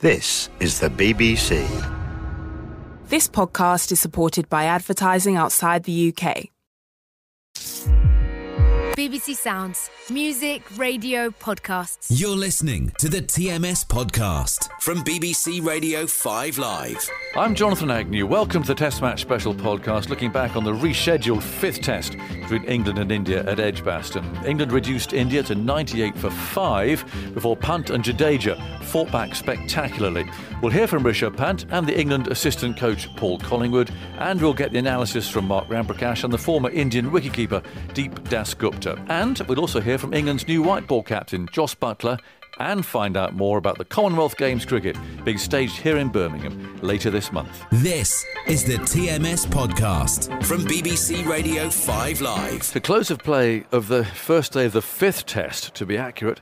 This is the BBC. This podcast is supported by advertising outside the UK. BBC Sounds. Music, radio, podcasts. You're listening to the TMS podcast from BBC Radio 5 Live. I'm Jonathan Agnew. Welcome to the Test Match Special podcast, looking back on the rescheduled fifth test between England and India at Edgbaston. England reduced India to 98 for 5 before Pant and Jadeja fought back spectacularly. We'll hear from Rishabh Pant and the England assistant coach Paul Collingwood, and we'll get the analysis from Mark Ramprakash and the former Indian wicketkeeper Deep And we'll also hear from England's new white ball captain Jos Buttler and find out more about the Commonwealth Games cricket being staged here in Birmingham later this month. This is the TMS podcast from BBC Radio 5 Live. The close of play of the first day of the fifth test, to be accurate,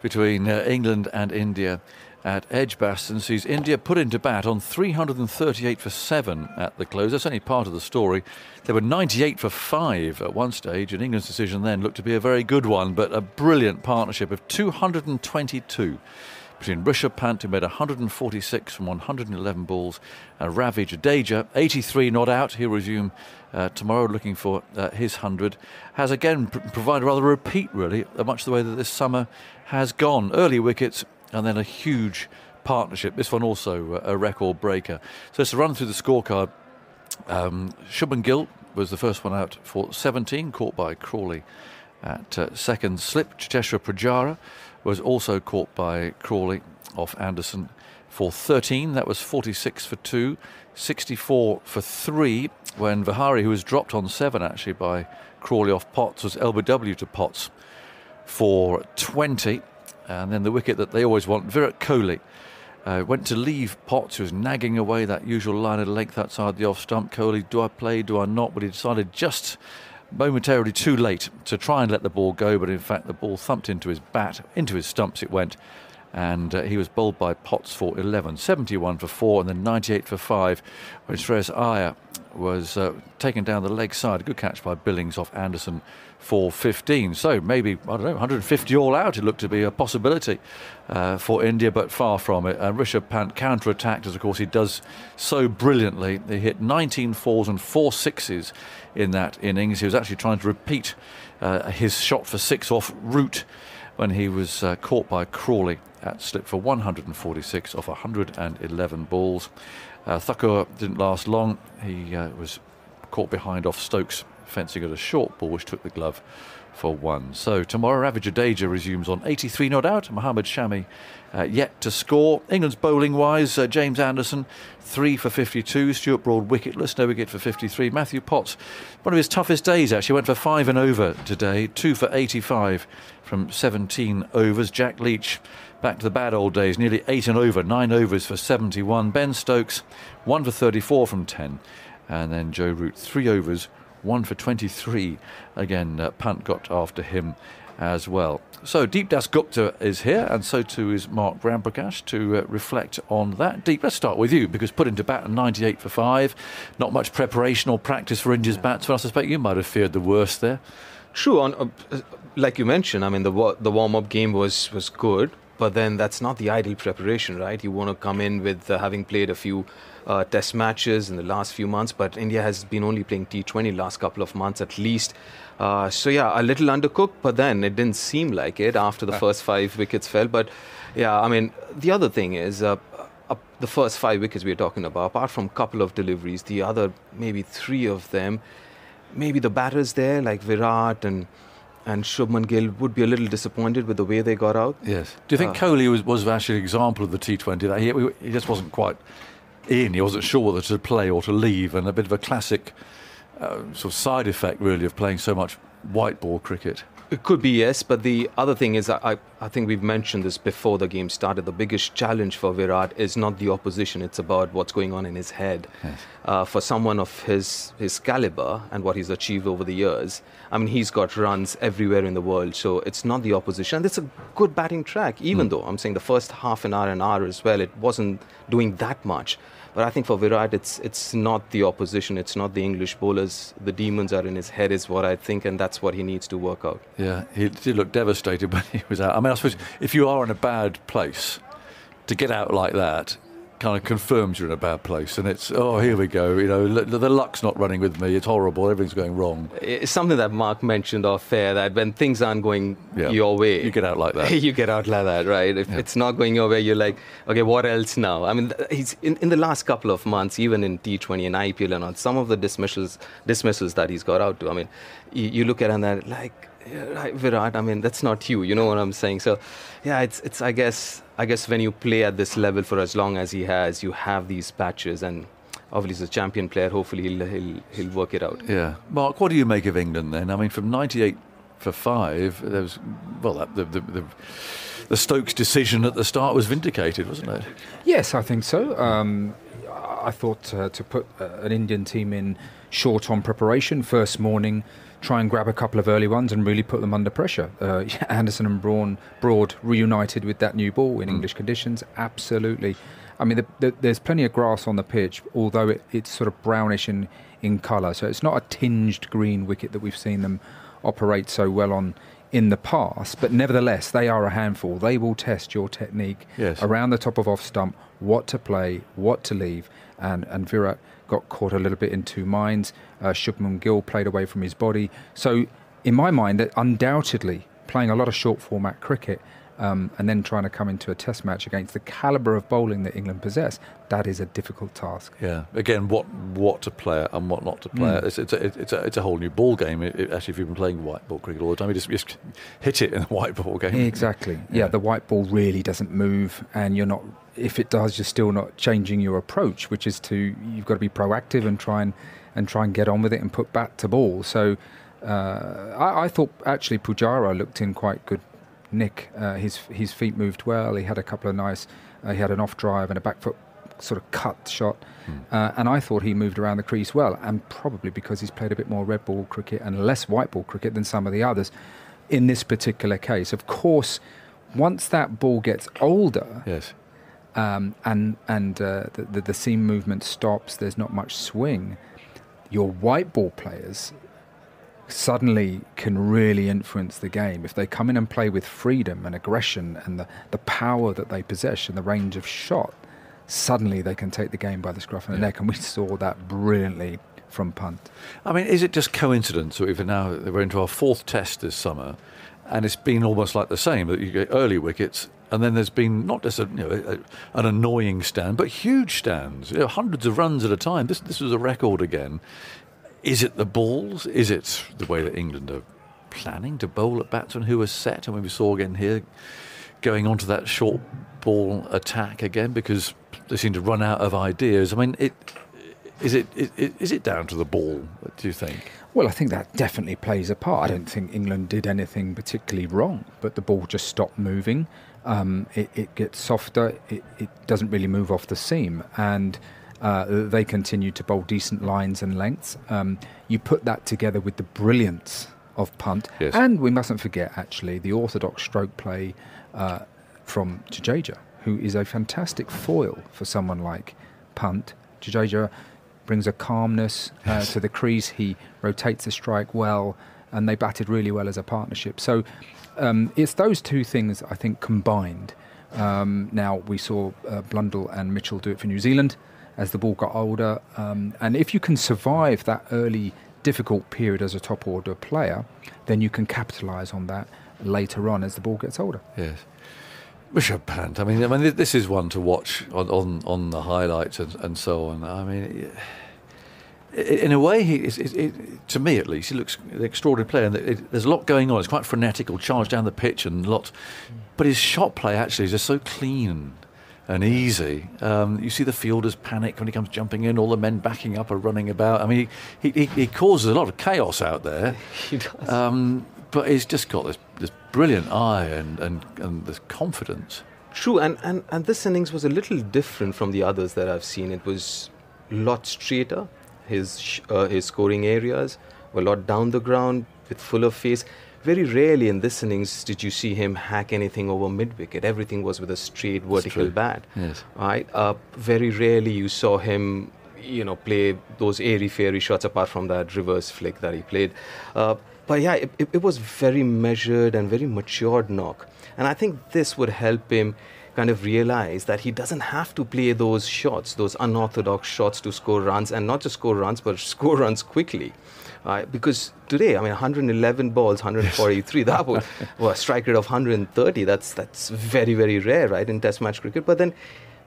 between uh, England and India at Edgbaston sees India put into bat on 338 for 7 at the close. That's only part of the story. They were 98 for 5 at one stage, and England's decision then looked to be a very good one, but a brilliant partnership of 222 between Rishabh Pant, who made 146 from 111 balls, and Ravi Jadeja, 83 not out. He'll resume uh, tomorrow looking for uh, his 100. Has again pr- provided rather a repeat, really, much the way that this summer has gone. Early wickets, and then a huge partnership. This one also a record breaker. So it's a run through the scorecard. Um, Shubman Gill was the first one out for 17, caught by Crawley at uh, second slip. Cheteshwar Pujara was also caught by Crawley off Anderson for 13. That was 46 for 2, 64 for 3 when Vihari, who was dropped on 7 actually by Crawley off Potts, was LBW to Potts for 20. And then the wicket that they always want, Virat Kohli. Uh, went to leave Potts, who was nagging away that usual line of length outside the off stump. Kohli, do I play, do I not? But he decided just momentarily too late to try and let the ball go, but in fact the ball thumped into his bat, into his stumps it went, and uh, he was bowled by Potts for 11, 71 for 4, and then 98 for 5, when Shreyas Iyer was uh, taken down the leg side. A good catch by Billings off Anderson for 15. So maybe, I don't know, 150 all out. It looked to be a possibility uh, for India, but far from it. And Rishabh Pant counter attacked, as of course he does so brilliantly. He hit 19 fours and four sixes in that innings. He was actually trying to repeat uh, his shot for six off Root when he was uh, caught by Crawley at slip for 146 off 111 balls. Uh, Thakur didn't last long. He uh, was caught behind off Stokes fencing at a short ball, which took the glove for one. So tomorrow, Ravi Jadeja resumes on 83 not out. Mohammad Shami uh, yet to score. England's bowling wise, uh, James Anderson, 3 for 52. Stuart Broad wicketless, no wicket for 53. Matthew Potts, one of his toughest days actually, went for 5 and over today, 2 for 85 from 17 overs. Jack Leach back to the bad old days, nearly 8 and over, 9 overs for 71. Ben Stokes, 1 for 34 from 10. And then Joe Root, 3 overs, one for 23. Again, uh, Pant got after him as well. So Deep Dasgupta is here, and so too is Mark Ramprakash to uh, reflect on that. Deep, let's start with you because put into bat 98 for five. Not much preparation or practice for India's batsmen. I suspect you might have feared the worst there. True. On, uh, like you mentioned, I mean the the warm up game was was good, but then that's not the ideal preparation, right? You want to come in with uh, having played a few uh, test matches in the last few months, but India has been only playing T20 last couple of months at least. Uh, so yeah, a little undercooked, but then it didn't seem like it after the first five wickets fell. But yeah, I mean, the other thing is uh, uh, the first five wickets we are talking about, apart from a couple of deliveries, the other maybe three of them, maybe the batters there like Virat and and Shubman Gill would be a little disappointed with the way they got out. Yes. Do you think uh, Kohli was, was actually an example of the T20? That he, he just wasn't quite in. He wasn't sure whether to play or to leave, and a bit of a classic uh, sort of side effect, really, of playing so much white ball cricket. It could be yes, but the other thing is, I, I think we've mentioned this before the game started. The biggest challenge for Virat is not the opposition; it's about what's going on in his head. Yes. Uh, for someone of his his caliber and what he's achieved over the years, I mean, he's got runs everywhere in the world. So it's not the opposition. And it's a good batting track, even mm. though I'm saying the first half an hour, an hour as well, it wasn't doing that much. But I think for Virat, it's it's not the opposition, it's not the English bowlers. The demons are in his head, is what I think, and that's what he needs to work out. Yeah, he did look devastated when he was out. I mean, I suppose if you are in a bad place, to get out like that kind of confirms you're in a bad place, and it's oh here we go. You know, the, the luck's not running with me. It's horrible. Everything's going wrong. It's something that Mark mentioned off fair that when things aren't going Yeah. your way, You get out like that. you get out like that, right? If Yeah. it's not going your way, you're like, okay, what else now? I mean, he's in, in the last couple of months, even in T20 and IPL and on some of the dismissals dismissals that he's got out to. I mean, you, you look at it and that like, right, Virat. I mean, that's not you. You know what I'm saying? So, yeah, it's it's. I guess I guess when you play at this level for as long as he has, you have these patches and. Obviously, he's a champion player. Hopefully, he'll, he'll, he'll work it out. Yeah, Mark, what do you make of England then? I mean, from '98 for five, there was well, that, the, the the the Stokes decision at the start was vindicated, wasn't it? Yes, I think so. Um, I thought uh, to put uh, an Indian team in short on preparation, first morning, try and grab a couple of early ones and really put them under pressure. Uh, Anderson and Braun, Broad reunited with that new ball in English conditions, absolutely. I mean, the, the, there's plenty of grass on the pitch, although it, it's sort of brownish in, in colour. So it's not a tinged green wicket that we've seen them operate so well on in the past. But nevertheless, they are a handful. They will test your technique Yes. around the top of off stump, what to play, what to leave. And, and Virat got caught a little bit in two minds. Uh, Shubman Gill played away from his body. So, in my mind, that undoubtedly playing a lot of short format cricket um, and then trying to come into a test match against the calibre of bowling that England possess, that is a difficult task. Yeah. Again, what what to play and what not to play Mm. It's, it's, a, it's, a, it's a whole new ball game. It, it- actually, if you've been playing white ball cricket all the time, you just, just hit it in a white ball game. Exactly. Yeah. Yeah. the white ball really doesn't move, and you're not. If it does, you're still not changing your approach, which is to you've got to be proactive and try and and try and get on with it and put bat to ball. So uh, I, I thought actually Pujara looked in quite good nick. Uh, his his feet moved well. He had a couple of nice. Uh, he had an off drive and a back foot sort of cut shot, uh, and I thought he moved around the crease well, and probably because he's played a bit more red ball cricket and less white ball cricket than some of the others. In this particular case, of course, once that ball gets older, Yes. um, and and uh, the, the the seam movement stops. There's not much swing. Your white ball players suddenly can really influence the game if they come in and play with freedom and aggression and the, the power that they possess and the range of shot. Suddenly they can take the game by the scruff of the Yeah. neck, and we saw that brilliantly from Pant. I mean, is it just coincidence that we've now we're into our fourth test this summer, and it's been almost like the same that you get early wickets, and then there's been not just a, you know, a, an annoying stand, but huge stands, you know, hundreds of runs at a time. This this was a record again. Is it the balls? Is it the way that England are planning to bowl at batsmen who are set? I mean, we saw again here going on to that short ball attack again because they seem to run out of ideas. I mean, it is it is, is it down to the ball? Do you think? Well, I think that definitely plays a part. I don't think England did anything particularly wrong, but the ball just stopped moving. Um, it, it gets softer. It, it doesn't really move off the seam, and uh, they continue to bowl decent lines and lengths. Um, you put that together with the brilliance of Pant, Yes. and we mustn't forget actually the orthodox stroke play uh, from Jadeja, who is a fantastic foil for someone like Pant. Jadeja brings a calmness uh, to the crease. He rotates the strike well, and they batted really well as a partnership. So um, it's those two things I think combined. Um, now we saw uh, Blundell and Mitchell do it for New Zealand as the ball got older, um, and if you can survive that early difficult period as a top order player, then you can capitalise on that later on as the ball gets older. Yes. Rishabh Pant. I mean, I mean, this is one to watch on on, on the highlights and, and so on. I mean, in a way, he is, it, to me at least, he looks an extraordinary player. And it, there's a lot going on. It's quite frenetic, will charge down the pitch and a lot. But his shot play actually is just so clean and easy. Um, you see the fielders panic when he comes jumping in. All the men backing up are running about. I mean, he, he, he causes a lot of chaos out there. He does. Um, but he's just got this, this brilliant eye and, and, and this confidence. True, and, and, and this innings was a little different from the others that I've seen. It was a lot straighter. His uh, his scoring areas were a lot down the ground with fuller face. Very rarely in this innings did you see him hack anything over mid wicket. Everything was with a straight vertical bat. Yes. Right. Uh, very rarely you saw him, you know, play those airy fairy shots apart from that reverse flick that he played. Uh, but yeah, it, it, it was very measured and very matured knock. And I think this would help him kind of realize that he doesn't have to play those shots, those unorthodox shots to score runs, and not just score runs, but score runs quickly. Uh, because today, I mean, 111 balls, 143. that was well, a strike rate of 130. That's that's very very rare, right, in Test match cricket. But then,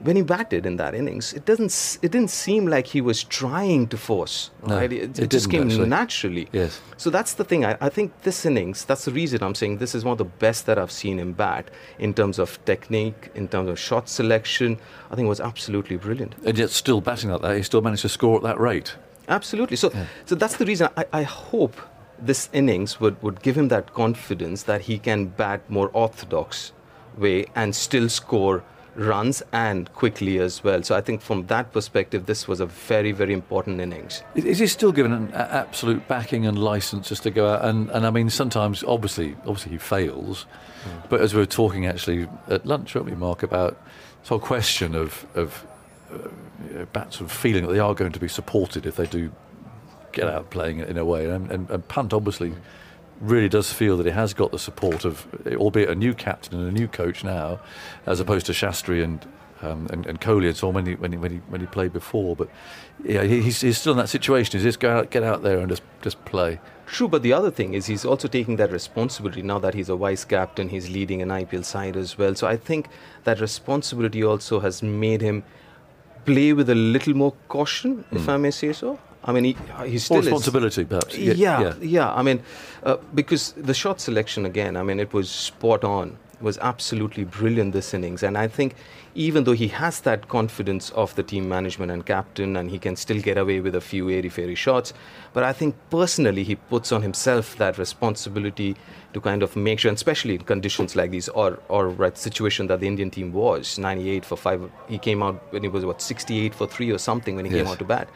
when he batted in that innings, it doesn't it didn't seem like he was trying to force. No, right? It, it it just came actually. naturally. Yes. So that's the thing. I, I think this innings, that's the reason I'm saying this is one of the best that I've seen him bat in terms of technique, in terms of shot selection. I think it was absolutely brilliant. And yet, still batting like that, he still managed to score at that rate. Absolutely. So, so that's the reason I, I hope this innings would, would give him that confidence that he can bat more orthodox way and still score runs and quickly as well. So I think from that perspective, this was a very, very important innings. Is- he still given an absolute backing and license just to go out? And, and I mean, sometimes, obviously, obviously he fails. But as we were talking actually at lunch, weren't we, Mark, about this whole question of, of uh, you know, bats sort of feeling that they are going to be supported if they do get out playing in a way. And, and, and Pant obviously really does feel that he has got the support of, albeit a new captain and a new coach now, as opposed to Shastri and um, and, and Kohli and so on when he, when he, when he, when he played before. But yeah, he's, he's still in that situation. He's just go out, get out there and just, just play. True, but the other thing is he's also taking that responsibility now that he's a vice captain, he's leading an IPL side as well. So I think that responsibility also has made him play with a little more caution, if I may say so. I mean, he, he still Or is- responsibility, perhaps. yeah, yeah, I mean, uh, because the shot selection again, I mean, it was spot on. It was absolutely brilliant this innings, and I think even though he has that confidence of the team management and captain, and he can still get away with a few airy fairy shots, but I think personally he puts on himself that responsibility to kind of make sure, and especially in conditions like these, or or right situation that the Indian team was 98 for five. He came out when he was what 68 for three or something when he came out to bat.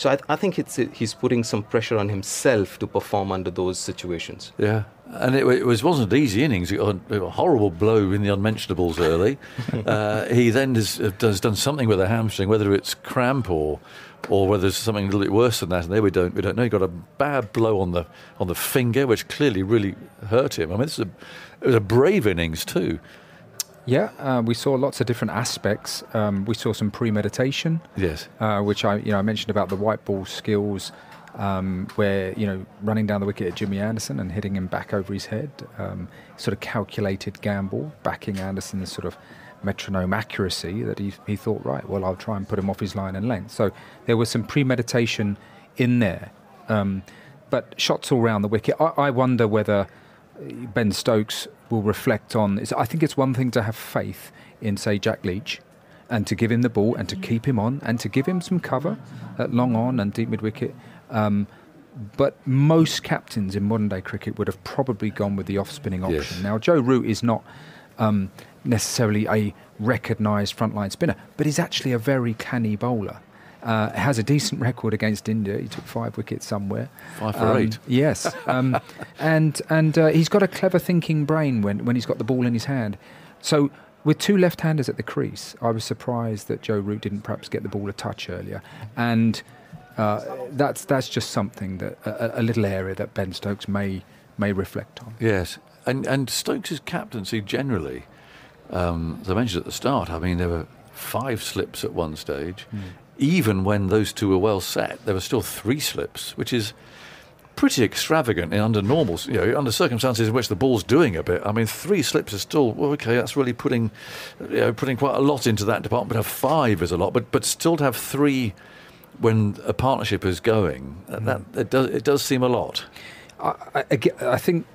So I, I think it's he's putting some pressure on himself to perform under those situations. Yeah, and it, it was wasn't easy innings. He got a, a horrible blow in the unmentionables early. uh, he then has, has done something with a hamstring, whether it's cramp or or whether it's something a little bit worse than that. And there we don't we don't know. He got a bad blow on the on the finger, which clearly really hurt him. I mean, this is a, it was a brave innings too. Yeah, uh, we saw lots of different aspects. Um, we saw some premeditation, Yes. uh, which I, you know, I mentioned about the white ball skills, um, where you know running down the wicket at Jimmy Anderson and hitting him back over his head, um, sort of calculated gamble, backing Anderson's sort of metronome accuracy that he he thought right. Well, I'll try and put him off his line and length. So there was some premeditation in there, um, but shots all round the wicket. I, I wonder whether Ben Stokes will reflect on. It's, I think it's one thing to have faith in, say, Jack Leach, and to give him the ball and to keep him on and to give him some cover at long on and deep mid wicket. Um, but most captains in modern day cricket would have probably gone with the off spinning option. Yes. Now, Joe Root is not um, necessarily a recognised frontline spinner, but he's actually a very canny bowler. Uh, has a decent record against India. He took five wickets somewhere. Five for Um, eight. Yes, um, and and uh, he's got a clever thinking brain when when he's got the ball in his hand. So with two left-handers at the crease, I was surprised that Joe Root didn't perhaps get the ball a touch earlier, and uh, that's that's just something that a, a little area that Ben Stokes may may reflect on. Yes, and and Stokes' captaincy generally, um, as I mentioned at the start, I mean there were five slips at one stage. Even when those two were well set, there were still three slips, which is pretty extravagant in under normal, you know, under circumstances in which the ball's doing a bit. I mean, three slips is still well, okay. That's really putting, you know, putting quite a lot into that department. But have five is a lot, but but still to have three when a partnership is going, that, that it does it does seem a lot. I, I, I think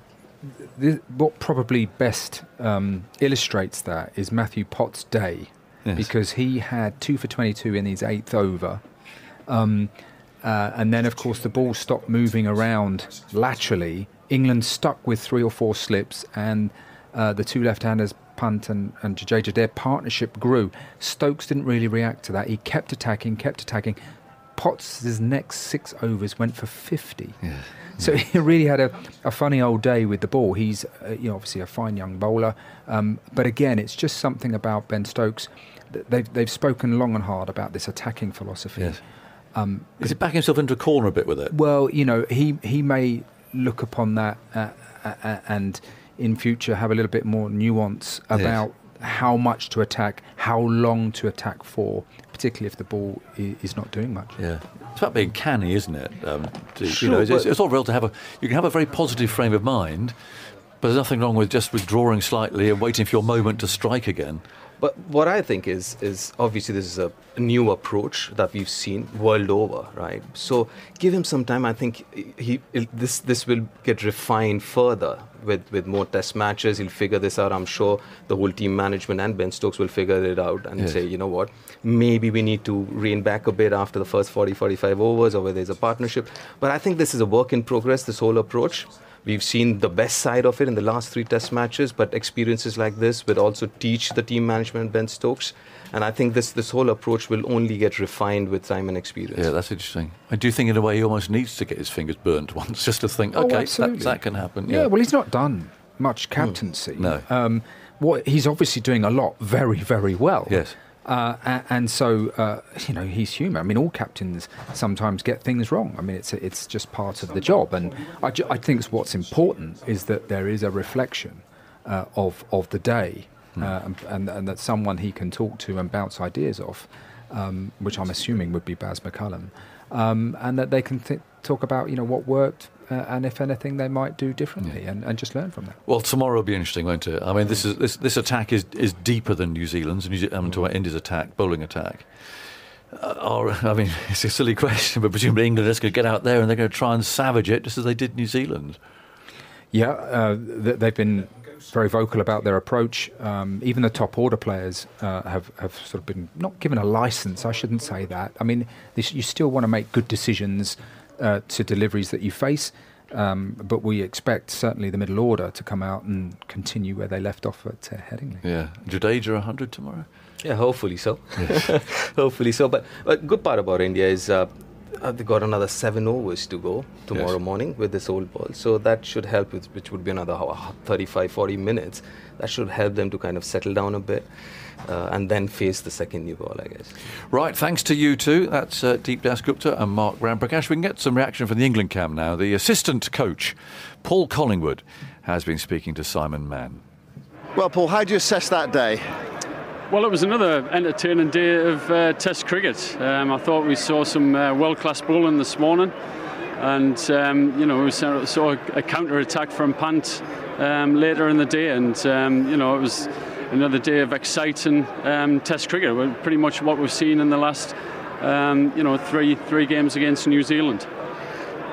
th- what probably best um, illustrates that is Matthew Potts' day, Yes. because he had two for 22 in his eighth over. Um, uh, and then, of course, the ball stopped moving around laterally. England stuck with three or four slips, and uh, the two left-handers, Pant and, and Jadeja, their partnership grew. Stokes didn't really react to that. He kept attacking, kept attacking. Potts' next six overs went for 50. So he really had a, a funny old day with the ball. He's uh, you know, obviously a fine young bowler, um, but again, it's just something about Ben Stokes. Th- They've, they've spoken long and hard about this attacking philosophy. Yes. Um, Is it backing himself into a corner a bit with it? well, you know, he, he may look upon that uh, uh, uh, and in future have a little bit more nuance about how much to attack, how long to attack for, particularly if the ball is not doing much. Yeah, it's about being canny, isn't it? Um, to, Sure, you know, it's, it's all real to have a. You can have a very positive frame of mind, but there's nothing wrong with just withdrawing slightly and waiting for your moment to strike again. But what I think is is obviously this is a new approach that we've seen world over, right? So give him some time. I think he this this will get refined further with with more test matches. He'll figure this out. I'm sure the whole team management and Ben Stokes will figure it out and Yes. say, you know what, maybe we need to rein back a bit after the first 40, 45 overs, or where there's a partnership. But I think this is a work in progress. This whole approach. We've seen the best side of it in the last three test matches, but experiences like this will also teach the team management Ben Stokes. And I think this, this whole approach will only get refined with time and experience. Yeah, that's interesting. I do think, in a way, he almost needs to get his fingers burnt once just to think, Oh, okay, that, that can happen. Yeah, well, he's not done much captaincy. No. Um, what he's obviously doing a lot very, very well. Yes. Uh, and so, uh, you know, he's human. I mean, all captains sometimes get things wrong. I mean, it's it's just part of the job. And I, ju- I think what's important is that there is a reflection uh, of of the day, uh, and, and and that someone he can talk to and bounce ideas off, um, which I'm assuming would be Baz McCullum, um, and that they can th- talk about you know what worked. Uh, and if anything, they might do differently, and, and just learn from that. Well, tomorrow will be interesting, won't it? I mean, this is this, this attack is, is deeper than New Zealand's. New Ze- I'm talking about India's attack, bowling attack. Uh, or, I mean, it's a silly question, but presumably England is going to get out there and they're going to try and savage it, just as they did New Zealand. Yeah, uh, th- they've been very vocal about their approach. Um, even the top order players uh, have, have sort of been not given a license. I shouldn't say that. I mean, this, you still want to make good decisions uh, to deliveries that you face. Um, but we expect certainly the middle order to come out and continue where they left off at uh, Headingley. Yeah. Jadeja 100 tomorrow? Yeah, hopefully so. hopefully so. But a good part about India is uh, uh, they got another seven overs to go tomorrow Yes. morning with this old ball. So that should help, with, which would be another 35, 40 minutes. That should help them to kind of settle down a bit uh, and then face the second new ball, I guess. Right, thanks to you two. That's uh, Deep Dasgupta and Mark Ramprakash. We can get some reaction from the England camp now. The assistant coach, Paul Collingwood, has been speaking to Simon Mann. Well, Paul, how do you assess that day? Well, it was another entertaining day of uh, Test cricket. Um, I thought we saw some uh, world-class bowling this morning, and um, you know we saw, saw a counter-attack from Pant um, later in the day, and um, you know it was another day of exciting um, Test cricket. Pretty much what we've seen in the last um, you know three three games against New Zealand.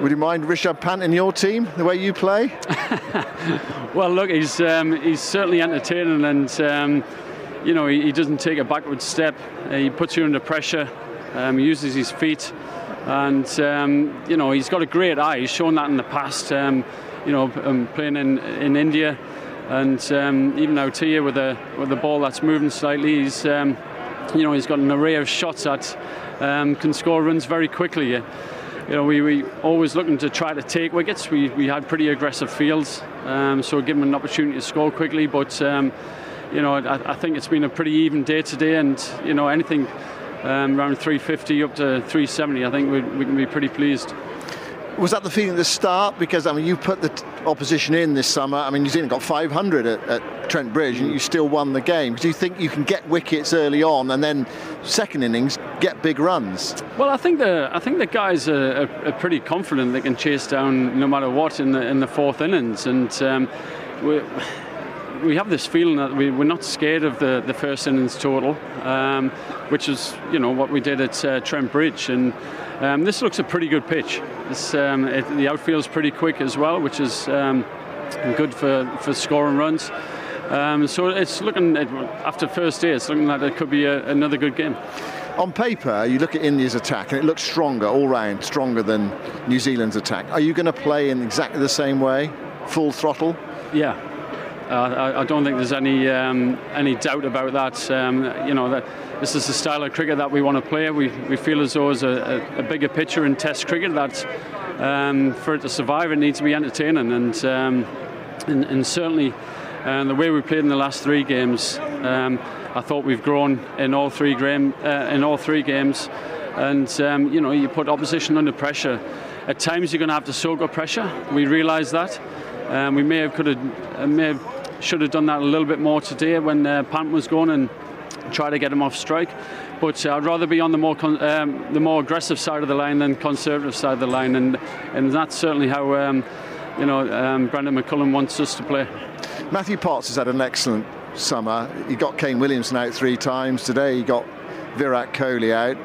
Would you mind Rishabh Pant in your team, the way you play? Well, look, he's um, he's certainly entertaining, and um, you know he, he doesn't take a backward step. Uh, he puts you under pressure. Um, he uses his feet, and um, you know he's got a great eye. He's shown that in the past. Um, you know, um, playing in in India, and um, even out here with a with a ball that's moving slightly, he's um, you know he's got an array of shots that can score runs very quickly. You know, we, we always looking to try to take wickets. We, we had pretty aggressive fields, so give them an opportunity to score quickly. But you know, I, I think it's been a pretty even day today, and you know, anything um, around 350 up to 370, I think we, we can be pretty pleased. Was that the feeling at the start? Because I mean, you put the t- opposition in this summer. I mean, New Zealand got 500 at, at Trent Bridge, and you still won the game. Do you think you can get wickets early on, and then second innings get big runs? Well, I think the I think the guys are, are, are pretty confident they can chase down no matter what in the in the fourth innings, and um, we we have this feeling that we, we're not scared of the, the first innings total, um, which is you know what we did at uh, Trent Bridge, and um, this looks a pretty good pitch. Um, it, the outfield's pretty quick as well, which is um, good for, for scoring runs. Um, so it's looking it, after first day, it's looking like it could be a, another good game. On paper, you look at India's attack, and it looks stronger all round, stronger than New Zealand's attack. Are you going to play in exactly the same way, full throttle? Yeah, I, I don't think there's any um, any doubt about that. Um, you know that this is the style of cricket that we want to play. We, we feel as though a, a, a bigger picture in Test cricket that um, for it to survive, it needs to be entertaining, and um, and, and certainly uh, the way we played in the last three games, um, I thought we've grown in all three game, uh, in all three games, and um, you know you put opposition under pressure. At times you're going to have to soak up pressure. We realise that. Um, we may have could have uh, may have should have done that a little bit more today when uh, Pant was going and try to get him off strike. But uh, I'd rather be on the more um, the more aggressive side of the line than conservative side of the line, and and that's certainly how um, you know um, Brendon McCullum wants us to play. Matthew Potts has had an excellent summer. He got Kane Williamson out three times today. He got Virat Kohli out.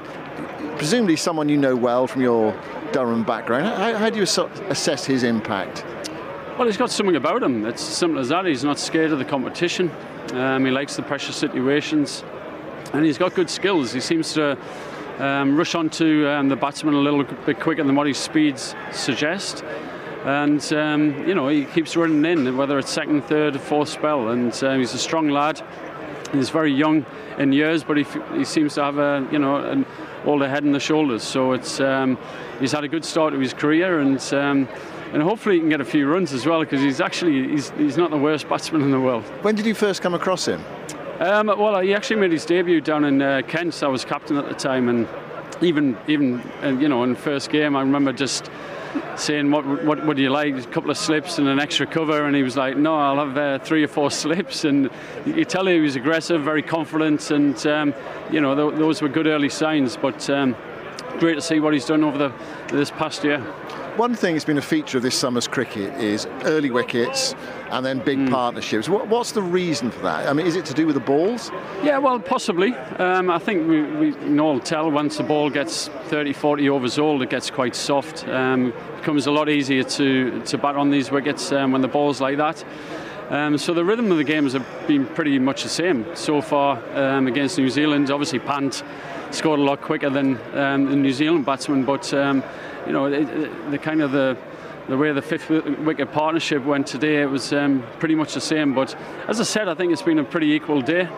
Presumably, someone you know well from your Durham background. How, how do you assess his impact? Well, he's got something about him. It's simple as that. He's not scared of the competition. Um, he likes the pressure situations, and he's got good skills. He seems to um, rush onto um, the batsman a little bit quicker than what his speeds suggest. And um, you know he keeps running in, whether it's second, third, or fourth spell. And uh, he's a strong lad. He's very young in years, but he, he seems to have a you know an older head and the shoulders. So it's um, he's had a good start to his career, and um, and hopefully he can get a few runs as well because he's actually he's, he's not the worst batsman in the world. When did you first come across him? Um, well, he actually made his debut down in uh, Kent. I was captain at the time, and even even uh, you know in the first game, I remember just saying, what, what, what do you like? A couple of slips and an extra cover. And he was like, no, I'll have uh, three or four slips. And you tell he was aggressive, very confident. And, um, you know, th- those were good early signs. But um, great to see what he's done over the, this past year. One thing that's been a feature of this summer's cricket is early wickets and then big mm. partnerships. What, what's the reason for that? I mean, is it to do with the balls? Yeah, well, possibly. Um, I think we, we can all tell once the ball gets 30, 40 overs old, it gets quite soft. Um, becomes a lot easier to, to bat on these wickets um, when the ball's like that. Um, so the rhythm of the games have been pretty much the same so far um, against New Zealand. Obviously, Pant scored a lot quicker than um, the New Zealand batsman, but um, you know it, it, the kind of the the way the fifth wicket partnership went today, it was um, pretty much the same. But as I said, I think it's been a pretty equal day.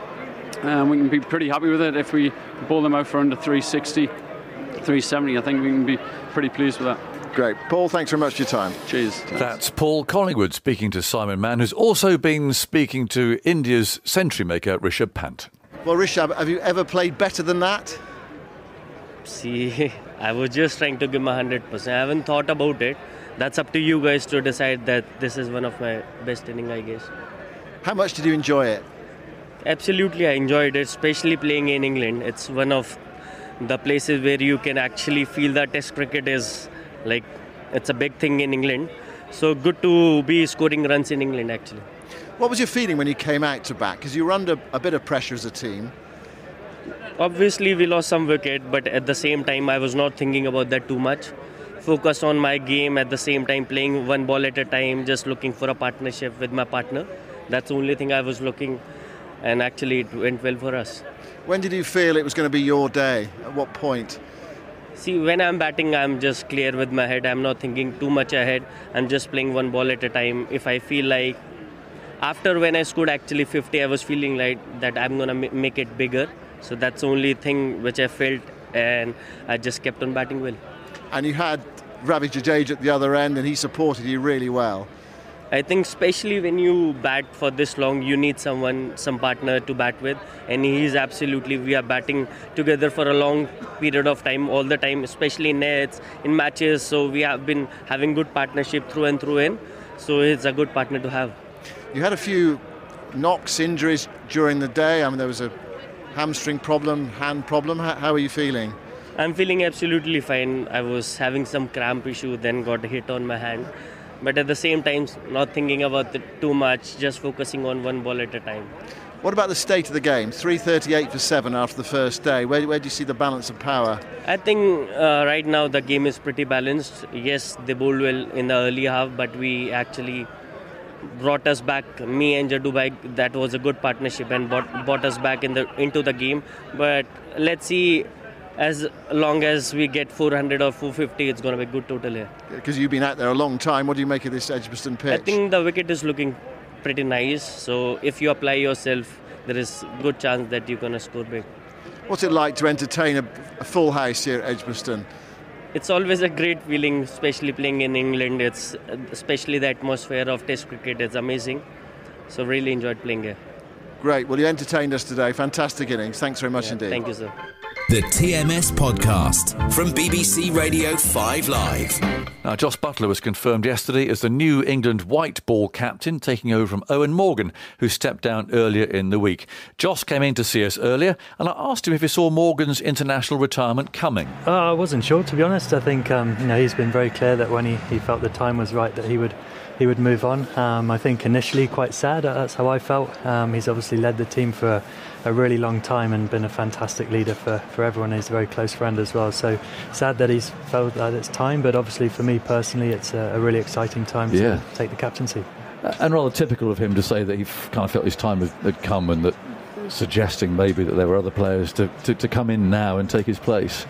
Um, we can be pretty happy with it if we bowl them out for under 360, 370. I think we can be pretty pleased with that. Great. Paul, thanks very much for your time. Cheers. Thanks. That's Paul Collingwood speaking to Simon Mann, who's also been speaking to India's century maker, Rishabh Pant. Well, Rishabh, have you ever played better than that? See, I was just trying to give my 100%. I haven't thought about it. That's up to you guys to decide that this is one of my best inning, I guess. How much did you enjoy it? Absolutely, I enjoyed it, especially playing in England. It's one of the places where you can actually feel that Test cricket is like it's a big thing in England. So good to be scoring runs in England actually. What was your feeling when you came out to bat? Because you were under a bit of pressure as a team. Obviously, we lost some wicket, but at the same time, I was not thinking about that too much. Focus on my game at the same time, playing one ball at a time, just looking for a partnership with my partner. That's the only thing I was looking, and actually, it went well for us. When did you feel it was going to be your day? At what point? See, when I'm batting, I'm just clear with my head. I'm not thinking too much ahead. I'm just playing one ball at a time. If I feel like after when I scored actually 50, I was feeling like that I'm gonna make it bigger. So that's the only thing which I felt, and I just kept on batting well. And you had Ravi Jadeja at the other end, and he supported you really well. I think especially when you bat for this long, you need someone, some partner to bat with, and he's absolutely. We are batting together for a long period of time, all the time, especially in nets, in matches. So we have been having good partnership through and through in. So he's a good partner to have. You had a few knocks, injuries during the day. I mean, there was a hamstring problem, hand problem. How, how are you feeling? I'm feeling absolutely fine. I was having some cramp issue, then got hit on my hand but at the same time not thinking about it too much just focusing on one ball at a time what about the state of the game 338 for 7 after the first day where, where do you see the balance of power i think uh, right now the game is pretty balanced yes they bowled well in the early half but we actually brought us back me and Jaddu that was a good partnership and brought, brought us back in the into the game but let's see as long as we get 400 or 450, it's going to be a good total here. Because you've been out there a long time, what do you make of this Edgbaston pitch? I think the wicket is looking pretty nice. So if you apply yourself, there is good chance that you're going to score big. What's it like to entertain a, a full house here at Edgbaston? It's always a great feeling, especially playing in England. It's especially the atmosphere of Test cricket is amazing. So really enjoyed playing here. Great. Well, you entertained us today. Fantastic innings. Thanks very much yeah, indeed. Thank you, sir. The TMS Podcast from BBC Radio 5 Live. Now, Jos Buttler was confirmed yesterday as the new England white ball captain, taking over from Eoin Morgan, who stepped down earlier in the week. Jos came in to see us earlier, and I asked him if he saw Morgan's international retirement coming. Uh, I wasn't sure, to be honest. I think um, you know he's been very clear that when he, he felt the time was right, that he would he would move on. Um, I think initially quite sad. That's how I felt. Um, he's obviously led the team for a, a, really long time and been a fantastic leader for, for everyone. He's a very close friend as well. So sad that he's felt that it's time. But obviously for me personally, it's a, a really exciting time yeah. to take the captaincy. And rather typical of him to say that he kind of felt his time had come and that suggesting maybe that there were other players to, to, to come in now and take his place.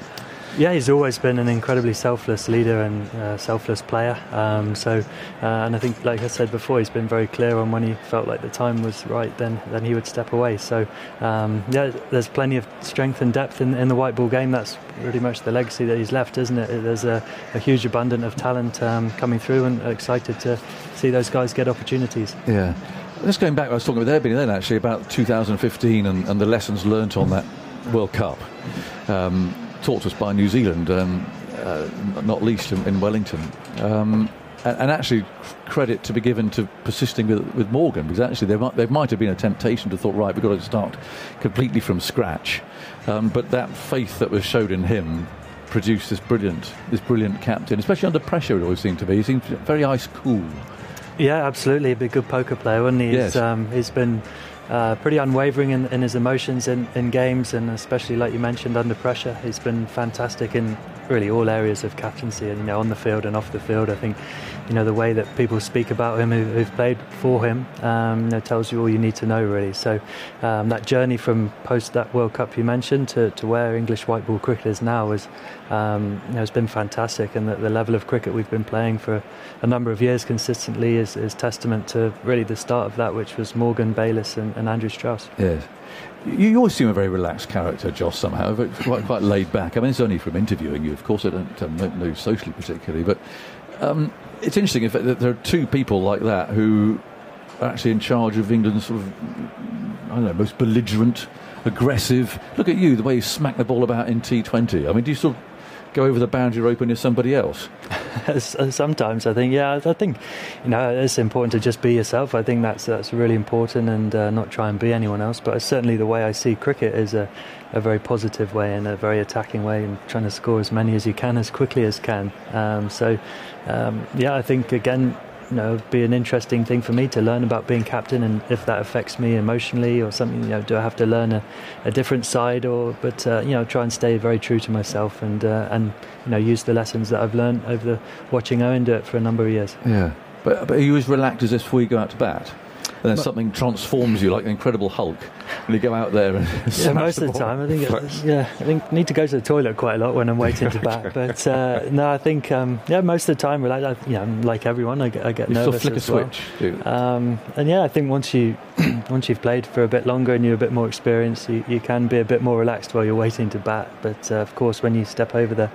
Yeah, he's always been an incredibly selfless leader and uh, selfless player. Um, so, uh, and I think, like I said before, he's been very clear on when he felt like the time was right, then then he would step away. So, um, yeah, there's plenty of strength and depth in, in the white ball game. That's really much the legacy that he's left, isn't it? There's a, a huge abundance of talent um, coming through, and excited to see those guys get opportunities. Yeah. Just going back, I was talking with Erbin then actually about 2015 and, and the lessons learnt on that World Cup. Um, taught us by New Zealand, um, uh, not least in, in Wellington. Um, and, and, actually, credit to be given to persisting with, with Morgan, because actually there might, there might have been a temptation to thought, right, we've got to start completely from scratch. Um, but that faith that was showed in him produced this brilliant, this brilliant captain, especially under pressure. It always seemed to be. He seemed very ice cool. Yeah, absolutely. He'd be a good poker player, wouldn't he? Yes. Um, he's been uh, pretty unwavering in, in, his emotions in, in games, and especially like you mentioned under pressure. He's been fantastic in really all areas of captaincy, and you know on the field and off the field. I think you know the way that people speak about him who, have played for him um, you know, tells you all you need to know really. So um, that journey from post that World Cup you mentioned to, to where English white ball cricket is now is um, you know, has been fantastic, and the, the, level of cricket we've been playing for a number of years consistently is, is testament to really the start of that, which was Morgan Bayliss and, and Andrew Strauss. Yes. You always seem a very relaxed character, Jos, somehow, but quite, quite laid back. I mean, it's only from interviewing you, of course, I don't um, know socially particularly, but um, it's interesting if there are two people like that who are actually in charge of England's sort of, I don't know, most belligerent, aggressive. Look at you, the way you smack the ball about in T20. I mean, do you sort of go over the boundary rope when you're somebody else? Sometimes I think, yeah, I think you know it's important to just be yourself. I think that's that's really important, and uh, not try and be anyone else. But certainly the way I see cricket is a, a very positive way and a very attacking way, and trying to score as many as you can as quickly as can. Um, so, um, yeah, I think again you know be an interesting thing for me to learn about being captain and if that affects me emotionally or something you know do I have to learn a, a different side or but uh, you know try and stay very true to myself and uh, and you know use the lessons that I've learned over the watching Eoin do it for a number of years. Yeah. But, but are you as relaxed as this before you go out to bat and then but, something transforms you like the Incredible Hulk, and you go out there and yeah, most the of the time I think yeah I think need to go to the toilet quite a lot when I'm waiting to bat. But uh, no, I think um, yeah most of the time, like I, yeah, like everyone, I get, I get you nervous flick as a well. switch. Um, and yeah, I think once you once you've played for a bit longer and you're a bit more experienced, you, you can be a bit more relaxed while you're waiting to bat. But uh, of course, when you step over the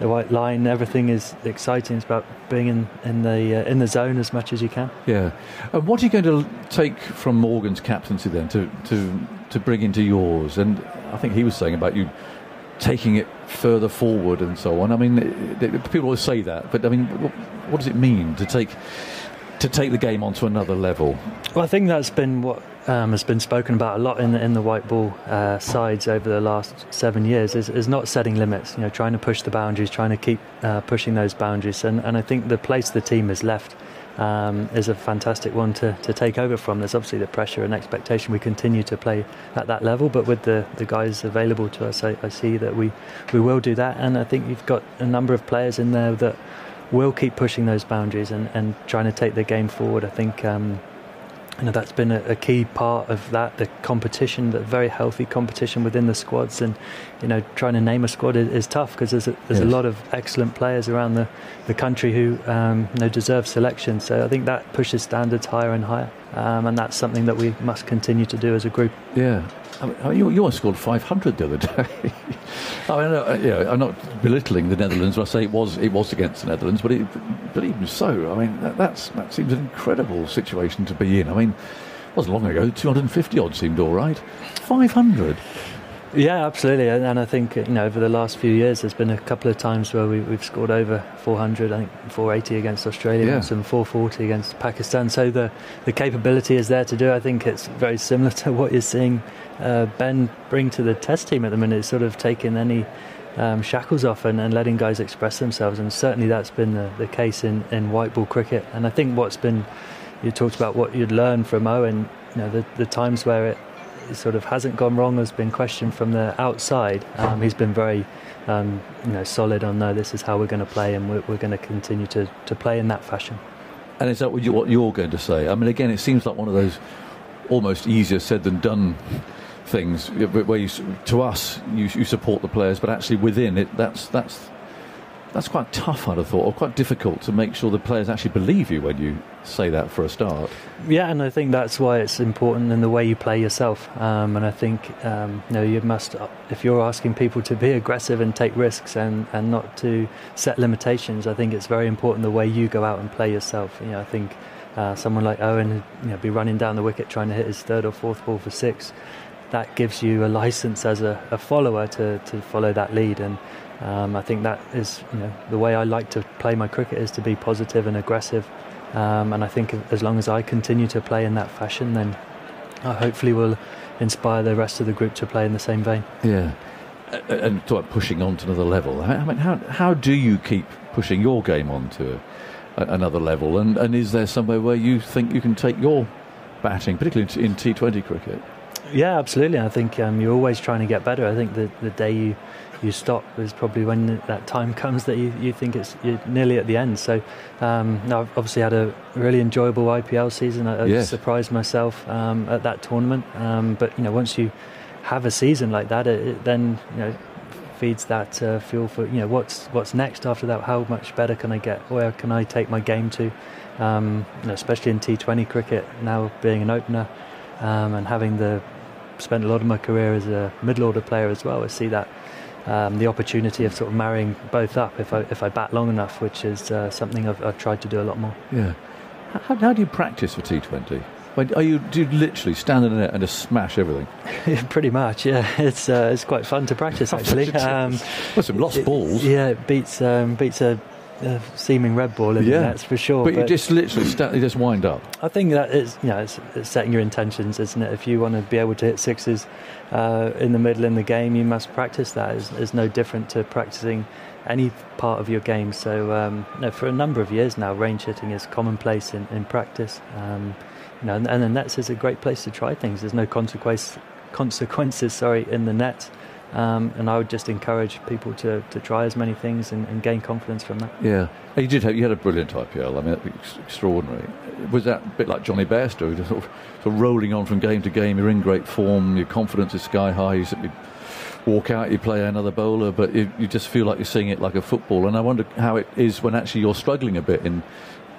the white line. Everything is exciting. It's about being in, in the uh, in the zone as much as you can. Yeah. And what are you going to take from Morgan's captaincy then to to to bring into yours? And I think he was saying about you taking it further forward and so on. I mean, people always say that, but I mean, what does it mean to take to take the game onto another level? Well, I think that's been what um, has been spoken about a lot in the, in the white ball uh, sides over the last seven years is, is not setting limits, you know, trying to push the boundaries, trying to keep uh, pushing those boundaries. And, and I think the place the team has left um, is a fantastic one to, to take over from. There's obviously the pressure and expectation we continue to play at that level, but with the, the guys available to us, I, I see that we, we will do that. And I think you've got a number of players in there that will keep pushing those boundaries and, and trying to take the game forward. I think um, you know that's been a, a, key part of that the competition the very healthy competition within the squads. And you know trying to name a squad is, is tough because there's, a, there's yes. a lot of excellent players around the, the country who um, you know deserve selection. So I think that pushes standards higher and higher um, and that's something that we must continue to do as a group yeah I mean, you, you scored 500 the other day. I mean, uh, yeah, I'm not belittling the Netherlands. I say it was it was against the Netherlands, but it, but even so, I mean, that, that's that seems an incredible situation to be in. I mean, it wasn't long ago, 250 odd seemed all right. 500. Yeah, absolutely. And, and I think you know over the last few years, there's been a couple of times where we, we've scored over 400. I think 480 against Australia Yeah. and some 440 against Pakistan. So the the capability is there to do. I think it's very similar to what you're seeing uh, Ben bring to the Test team at the minute. It's sort of taking any um, shackles off and, and letting guys express themselves. And certainly that's been the, the case in, in white ball cricket. And I think what's been you talked about what you'd learn from Eoin. You know the, the times where it sort of hasn't gone wrong has been questioned from the outside. Um, he's been very, um, you know, solid on no, this is how we're going to play, and we're, we're going to continue to, to play in that fashion. And is that what, you, what you're going to say? I mean, again, it seems like one of those almost easier said than done things where you, to us, you, you support the players, but actually within it, that's that's that's quite tough, I'd have thought, or quite difficult to make sure the players actually believe you when you say that for a start. Yeah, and I think that's why it's important in the way you play yourself. Um, and I think um, you know you must, if you're asking people to be aggressive and take risks and, and not to set limitations, I think it's very important the way you go out and play yourself. You know, I think uh, someone like Eoin, you know, be running down the wicket trying to hit his third or fourth ball for six. That gives you a license as a, a follower to, to follow that lead, and um, I think that is you know the way I like to play my cricket is to be positive and aggressive. Um, and I think as long as I continue to play in that fashion, then I hopefully will inspire the rest of the group to play in the same vein. Yeah. And talk about pushing on to another level. I mean, how, how do you keep pushing your game on to a, another level? And, and is there somewhere where you think you can take your batting, particularly in, T- in T20 cricket? Yeah, absolutely. I think um, you're always trying to get better. I think the, the day you, you stop is probably when that time comes that you, you think it's you're nearly at the end. So um, no, I've obviously had a really enjoyable IPL season. I, I Yes. surprised myself um, at that tournament. Um, but you know, once you have a season like that, it, it then you know feeds that uh, fuel for you know what's what's next after that. How much better can I get? Where can I take my game to? Um, you know, especially in T20 cricket now, being an opener um, and having the spent a lot of my career as a middle order player as well. I see that um, the opportunity of sort of marrying both up if I if I bat long enough, which is uh, something I've, I've tried to do a lot more. Yeah. How, how do you practice for T20? When- Are you, do you literally stand in net and just smash everything? Pretty much, yeah. It's uh, it's quite fun to practice actually. Um, well, some lost balls. Yeah, it beats um, beats a, a seaming red ball in the Yeah. nets for sure. But you just literally you just wind up. I think that is, you know, it's, it's setting your intentions, isn't it? If you want to be able to hit sixes uh, in the middle in the game, you must practice that. It's, it's no different to practicing any part of your game. So, um, no, for a number of years now, range hitting is commonplace in, in practice. Um, you know, and, and the nets is a great place to try things. There's no consequence, consequences, sorry, in the net. Um, and I would just encourage people to, to try as many things and, and gain confidence from that. Yeah, you did have you had a brilliant IPL. I mean, that was extraordinary. Was that a bit like Jonny Bairstow, sort of, sort of rolling on from game to game? You're in great form. Your confidence is sky high. You simply walk out, you play another bowler, but you, you just feel like you're seeing it like a football. And I wonder how it is when actually you're struggling a bit in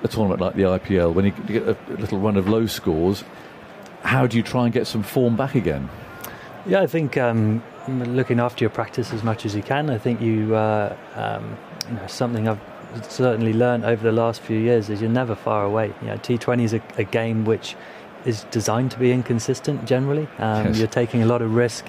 a tournament like the IPL when you get a little run of low scores. How do you try and get some form back again? Yeah, I think um, looking after your practice as much as you can. I think you, uh, um, you know, something I've certainly learned over the last few years is you're never far away. You know, T20 is a, a game which is designed to be inconsistent generally. Um, Yes. You're taking a lot of risk.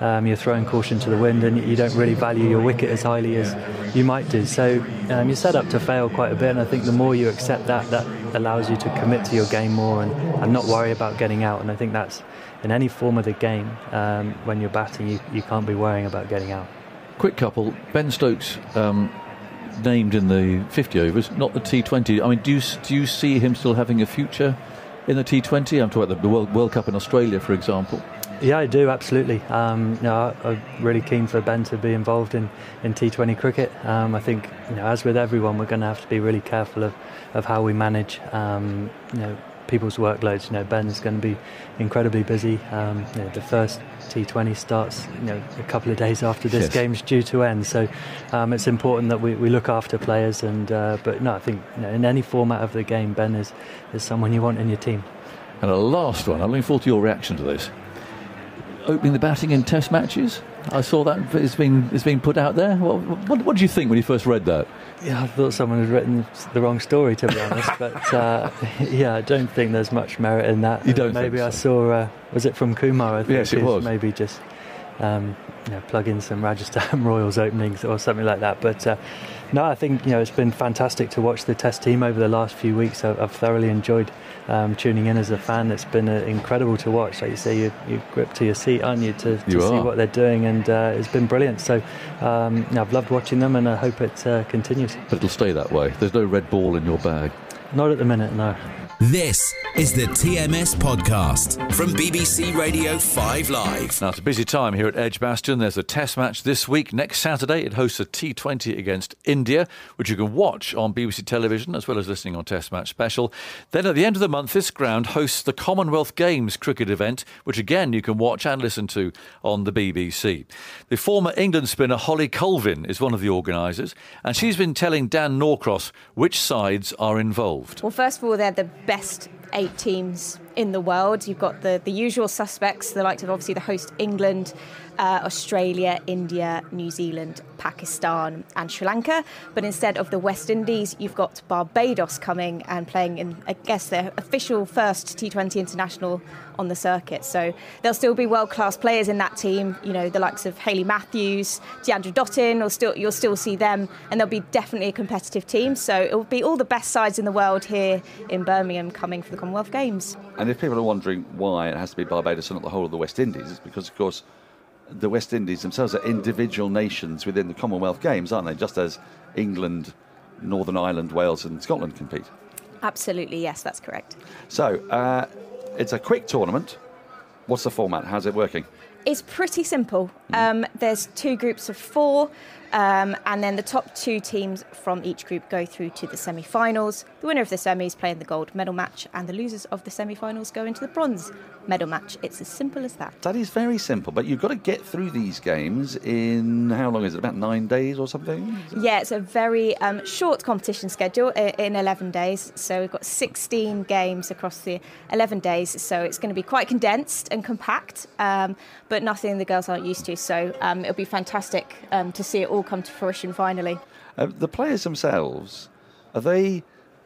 Um, you're throwing caution to the wind, and you don't really value your wicket as highly as you might do. So um, you're set up to fail quite a bit. And I think the more you accept that, that allows you to commit to your game more and, and not worry about getting out. And I think that's in any form of the game. Um, when you're batting, you, you can't be worrying about getting out. Quick couple. Ben Stokes um, named in the 50 overs, not the T20. I mean, do you, do you see him still having a future in the T20? I'm talking about the World, World Cup in Australia, for example. Yeah, I do absolutely. Um, you know, I, I'm really keen for Ben to be involved in, in T20 cricket. Um, I think, you know, as with everyone, we're going to have to be really careful of, of how we manage, um, you know, people's workloads. You know, Ben's going to be incredibly busy. Um, you know, the first T20 starts, you know, a couple of days after this Yes. game's due to end. So um, it's important that we, we look after players. And uh, but no, I think you know, in any format of the game, Ben is is someone you want in your team. And a last one. I'm looking forward to your reaction to this. Opening the batting in Test matches. I saw that it's been it's been put out there. What, what, what did you think when you first read that? Yeah, I thought someone had written the wrong story, to be honest. but uh, yeah, I don't think there's much merit in that. You don't Maybe think I saw. Uh, was it from Kumar? I think Yes, it was. Maybe just um, you know, plug in some Rajasthan Royals openings or something like that. But uh, no, I think you know it's been fantastic to watch the Test team over the last few weeks. I've, I've thoroughly enjoyed um, tuning in as a fan. It's been uh, incredible to watch. Like you say, you you grip to your seat, aren't you, to, to You see what they're doing, and uh, it's been brilliant. So um, I've loved watching them, and I hope it uh, continues. But it'll stay that way. There's no red ball in your bag. Not at the minute, no. This is the TMS podcast from BBC Radio 5 Live. Now, it's a busy time here at Edgbaston. There's a test match this week. Next Saturday, it hosts a T20 against India, which you can watch on BBC television as well as listening on Test Match Special. Then at the end of the month, this ground hosts the Commonwealth Games cricket event, which again you can watch and listen to on the BBC. The former England spinner Holly Colvin is one of the organisers, and she's been telling Dan Norcross which sides are involved. Well, first of all, they're the best best eight teams in the world. You've got the, the usual suspects, the likes of obviously the host England, uh, Australia, India, New Zealand, Pakistan, and Sri Lanka. But instead of the West Indies, you've got Barbados coming and playing in, I guess, their official first T20 international on the circuit. So there'll still be world class players in that team. You know, the likes of Hayley Matthews, Deandra Dottin. Or still, you'll still see them, and there'll be definitely a competitive team. So it will be all the best sides in the world here in Birmingham coming for the Commonwealth Games. And if people are wondering why it has to be Barbados and not the whole of the West Indies, it's because, of course, the West Indies themselves are individual nations within the Commonwealth Games, aren't they? Just as England, Northern Ireland, Wales, and Scotland compete. Absolutely, yes, that's correct. So uh, it's a quick tournament. What's the format? How's it working? It's pretty simple. Um, there's two groups of four, um, and then the top two teams from each group go through to the semi finals. The winner of the semis play in the gold medal match, and the losers of the semi finals go into the bronze medal match. It's as simple as that. That is very simple, but you've got to get through these games in how long is it? About nine days or something? Yeah, it's a very um, short competition schedule in 11 days. So we've got 16 games across the 11 days. So it's going to be quite condensed and compact, um, but nothing the girls aren't used to. So um, it'll be fantastic um, to see it all come to fruition finally. Uh, the players themselves, are they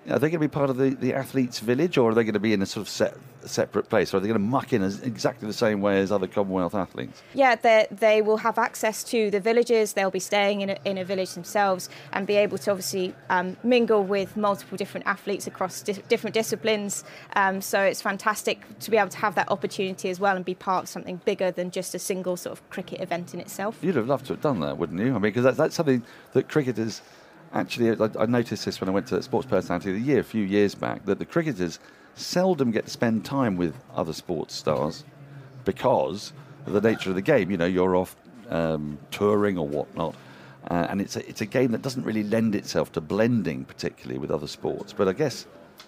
are they going to be part of the, the athletes' village, or are they going to be in a sort of set, separate place, or are they going to muck in as exactly the same way as other Commonwealth athletes? Yeah, they they will have access to the villages. They'll be staying in a, in a village themselves and be able to obviously um, mingle with multiple different athletes across di- different disciplines. Um, so it's fantastic to be able to have that opportunity as well and be part of something bigger than just a single sort of cricket event in itself. You'd have loved to have done that, wouldn't you? I mean, because that's, that's something that cricketers actually. I, I noticed this when I went to Sports Personality of the Year a few years back that the cricketers seldom get to spend time with other sports stars because of the nature of the game. You know, you're off um, touring or whatnot. Uh, and it's a, it's a game that doesn't really lend itself to blending particularly with other sports. But I guess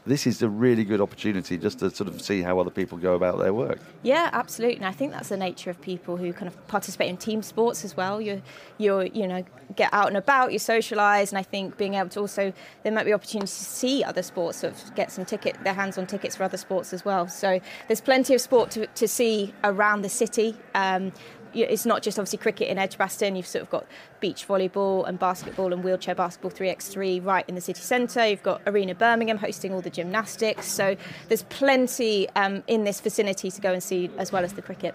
this is a really good opportunity just to sort of see how other people go about their work. Yeah, absolutely. And I think that's the nature of people who kind of participate in team sports as well. You, you, you know, get out and about, you socialise, and I think being able to also there might be opportunities to see other sports, sort of get some ticket, their hands on tickets for other sports as well. So there's plenty of sport to, to see around the city. Um, it's not just obviously cricket in Edgbaston. You've sort of got beach volleyball and basketball and wheelchair basketball 3x3 right in the city centre. You've got Arena Birmingham hosting all the gymnastics. So there's plenty um, in this vicinity to go and see as well as the cricket.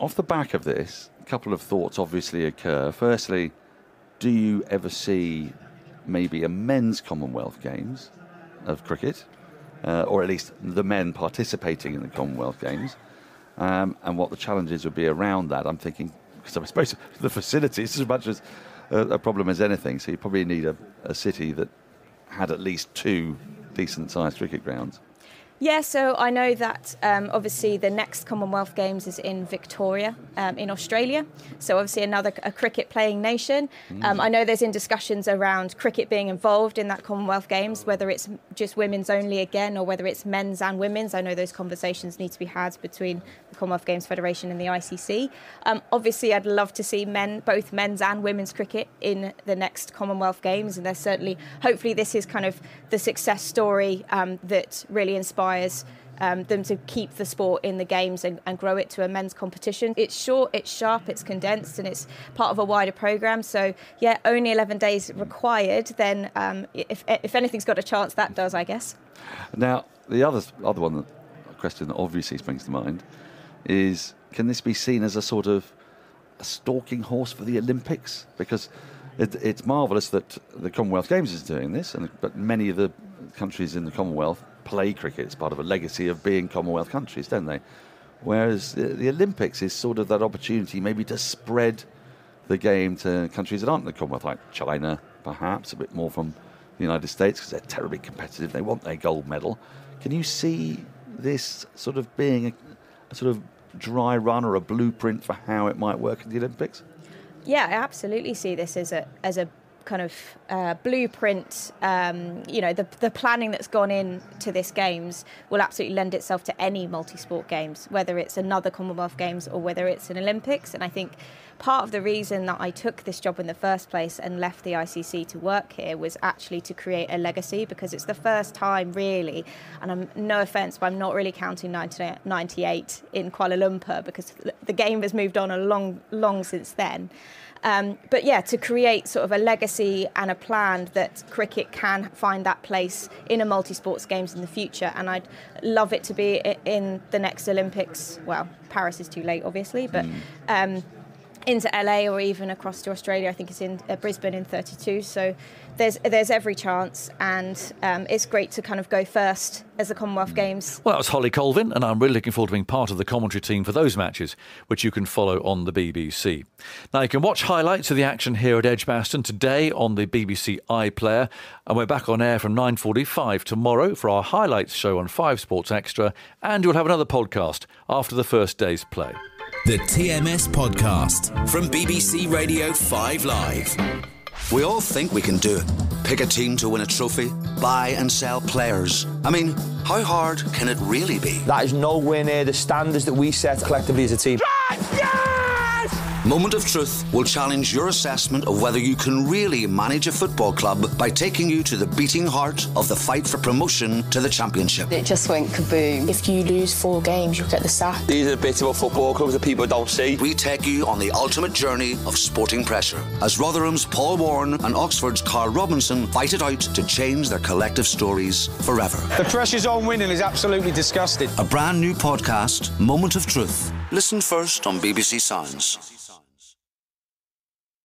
Off the back of this, a couple of thoughts obviously occur. Firstly, do you ever see maybe a men's Commonwealth Games of cricket, uh, or at least the men participating in the Commonwealth Games, um, and what the challenges would be around that? I'm thinking, because I suppose the facilities is as much as a, a problem as anything. So you probably need a, a city that had at least two decent sized cricket grounds. Yeah, so I know that um, obviously the next Commonwealth Games is in Victoria, um, in Australia. So obviously another a cricket playing nation. Um, I know there's in discussions around cricket being involved in that Commonwealth Games, whether it's just women's only again or whether it's men's and women's. I know those conversations need to be had between the Commonwealth Games Federation and the ICC. Um, obviously, I'd love to see men, both men's and women's cricket in the next Commonwealth Games, and there's certainly, hopefully, this is kind of the success story um, that really inspires. Um, them to keep the sport in the games and, and grow it to a men's competition. It's short, it's sharp, it's condensed, and it's part of a wider program. So yeah, only 11 days required. Then um, if if anything's got a chance, that does, I guess. Now, the other other one, question that obviously springs to mind, is can this be seen as a sort of a stalking horse for the Olympics? Because it, it's marvellous that the Commonwealth Games is doing this, and but many of the countries in the Commonwealth play cricket. It's part of a legacy of being Commonwealth countries, don't they? Whereas the, the Olympics is sort of that opportunity maybe to spread the game to countries that aren't in the Commonwealth, like China, perhaps, a bit more from the United States, because they're terribly competitive. They want their gold medal. Can you see this sort of being a, a sort of dry run or a blueprint for how it might work in the Olympics? Yeah, I absolutely see this as a as a kind of uh, blueprint. Um, you know, the the planning that's gone in to this games will absolutely lend itself to any multi-sport games, whether it's another Commonwealth Games or whether it's an Olympics. And I think part of the reason that I took this job in the first place and left the ICC to work here was actually to create a legacy because it's the first time really, and I'm no offence, but I'm not really counting 1998 in Kuala Lumpur because the game has moved on a long, long since then. Um, but yeah, to create sort of a legacy and a plan that cricket can find that place in a multi-sports games in the future, and I'd love it to be in the next Olympics. Well, Paris is too late, obviously, but. Um, into LA or even across to Australia. I think it's in uh, Brisbane in 32. So there's there's every chance, and um, it's great to kind of go first as the Commonwealth Games. Well, that was Holly Colvin, and I'm really looking forward to being part of the commentary team for those matches, which you can follow on the BBC. Now you can watch highlights of the action here at Edgbaston today on the BBC iPlayer, and we're back on air from 9:45 tomorrow for our highlights show on Five Sports Extra, and you'll have another podcast after the first day's play. The TMS Podcast from BBC Radio 5 Live. We all think we can do it. Pick a team to win a trophy, buy and sell players. I mean, how hard can it really be? That is nowhere near the standards that we set collectively as a team. Moment of Truth will challenge your assessment of whether you can really manage a football club by taking you to the beating heart of the fight for promotion to the Championship. It just went kaboom. If you lose four games, you'll get the sack. These are the bits about football clubs that people don't see. We take you on the ultimate journey of sporting pressure as Rotherham's Paul Warne and Oxford's Karl Robinson fight it out to change their collective stories forever. The pressure's on winning is absolutely disgusting. A brand new podcast, Moment of Truth. Listen first on BBC Sounds.